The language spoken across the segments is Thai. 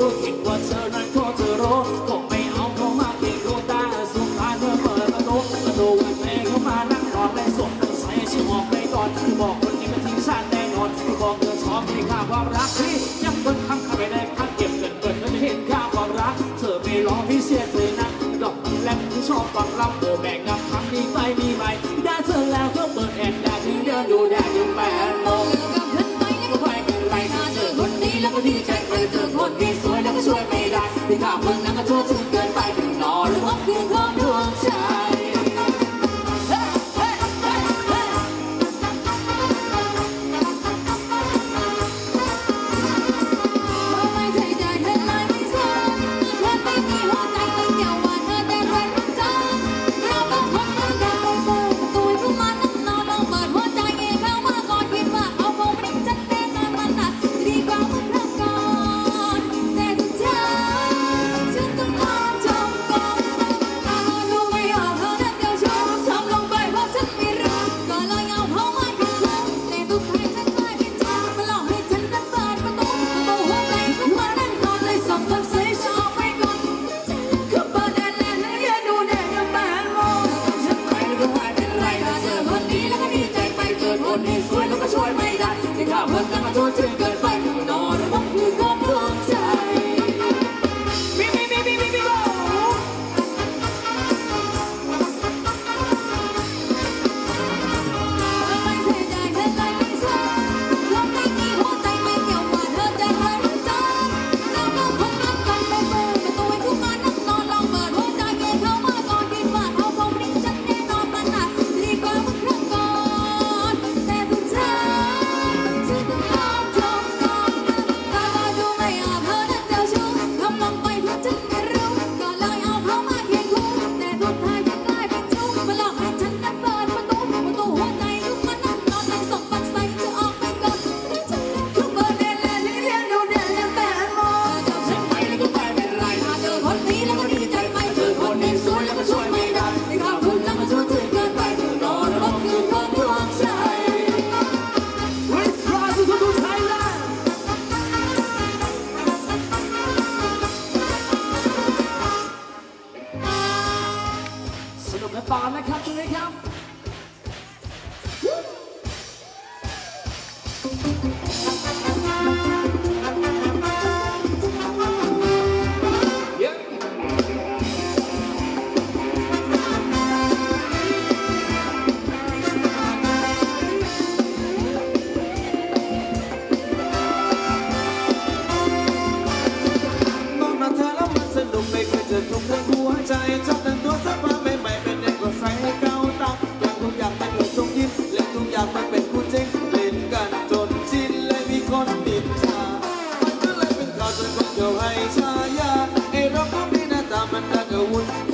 รู้ว่าเธอนั้นก็จะรู้คงไม่เอาเขามาเกี่ยวตาสุดท้เธอเปิดประตูประตูวันแม่เขามานั่งนอนในสมใส่ชิมอกในตอนบอกคนนี้เป็นทีมชาติแน่นอนบอกเธอชอบให้ข้าความรักที่ยังเงทำข้าไปไคักเก็บเงินเกิดไม่เห็นข้าคารัก เธอไม่ร้องพิเศษเลยนะดอกแรกที่ชอบฟังรำโอแบ่งกับครั้งนี้ไปมีใหม่ได้เธอแล้วก็เปิดแอนได้ถึงเดินดูได้ยังแปลโล คนที่สวยแล้วก็ช่วยไม่ได้ที่ข้าคนนั้นก็ทั่ถึง มั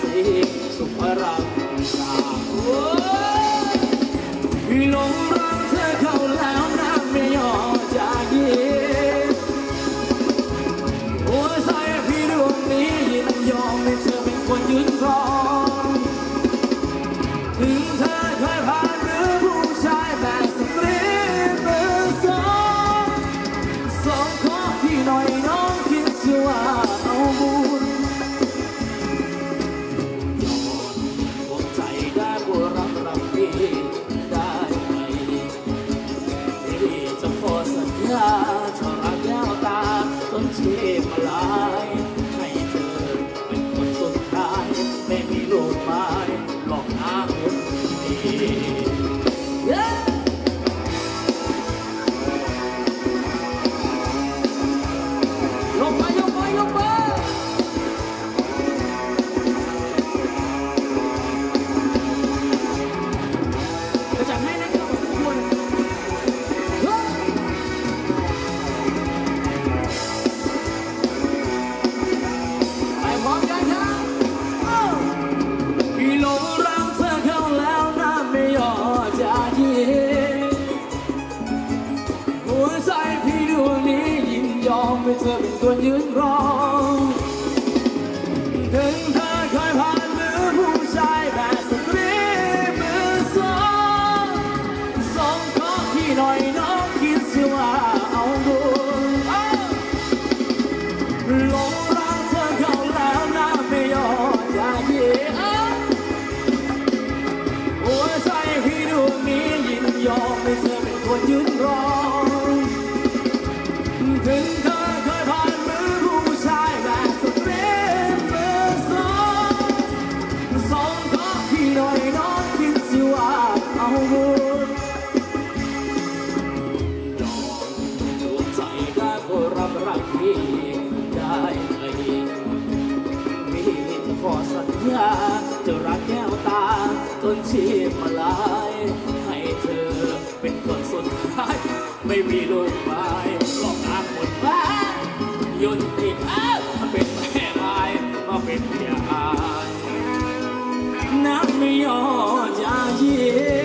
สีสุภรังสา Today my life. น้องคิดว่าเอาบุญดอใจได้ก็รับรักพี่ได้ไหมมีที่อสัญญาจะรักแกวตาจนชีพมลาย ให้เธอเป็นคนสุดท้าย ไม่มีลูกไม้หลอกอาคนบ้ายุ่น 没有家业。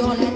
อม